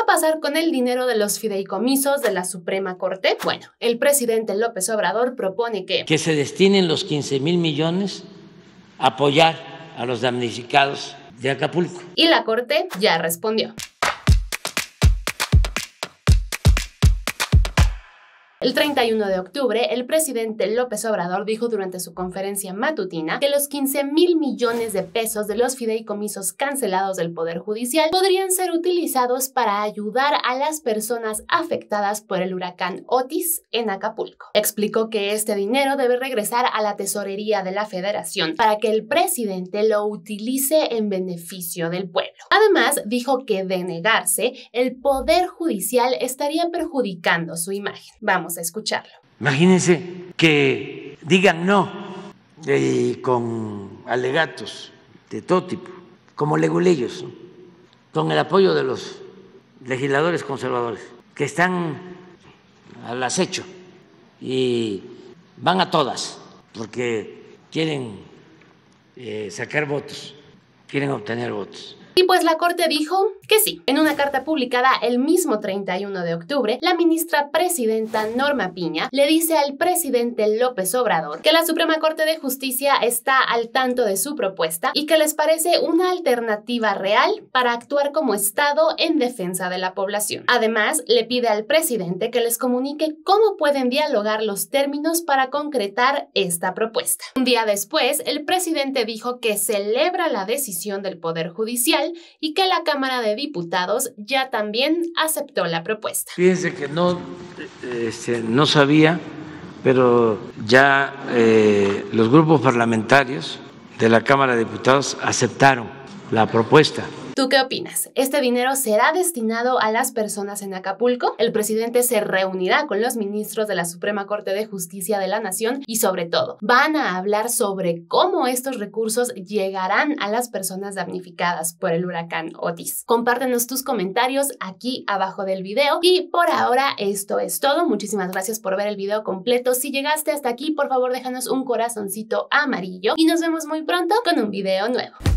va a pasar con el dinero de los fideicomisos de la Suprema Corte? Bueno, el presidente López Obrador propone que... Que se destinen los 15 mil millones a apoyar a los damnificados de Acapulco. Y la Corte ya respondió. El 31 de octubre, el presidente López Obrador dijo durante su conferencia matutina que los 15 mil millones de pesos de los fideicomisos cancelados del Poder Judicial podrían ser utilizados para ayudar a las personas afectadas por el huracán Otis en Acapulco. Explicó que este dinero debe regresar a la tesorería de la federación para que el presidente lo utilice en beneficio del pueblo. Además, dijo que de negarse, el Poder Judicial estaría perjudicando su imagen. Vamos a escucharlo. Imagínense que digan no con alegatos de todo tipo, como leguleyos, con el apoyo de los legisladores conservadores, que están al acecho y van a todas, porque quieren eh, sacar votos, quieren obtener votos. Y pues la Corte dijo que sí. En una carta publicada el mismo 31 de octubre, la ministra presidenta Norma Piña le dice al presidente López Obrador que la Suprema Corte de Justicia está al tanto de su propuesta y que les parece una alternativa real para actuar como Estado en defensa de la población. Además, le pide al presidente que les comunique cómo pueden dialogar los términos para concretar esta propuesta. Un día después, el presidente dijo que celebra la decisión del Poder Judicial y que la Cámara de Diputados ya también aceptó la propuesta. Fíjense que no, este, no sabía, pero ya eh, los grupos parlamentarios de la Cámara de Diputados aceptaron la propuesta. ¿Tú qué opinas? ¿Este dinero será destinado a las personas en Acapulco? El presidente se reunirá con los ministros de la Suprema Corte de Justicia de la Nación y sobre todo van a hablar sobre cómo estos recursos llegarán a las personas damnificadas por el huracán Otis. Compártenos tus comentarios aquí abajo del video y por ahora esto es todo. Muchísimas gracias por ver el video completo. Si llegaste hasta aquí, por favor déjanos un corazoncito amarillo y nos vemos muy pronto con un video nuevo.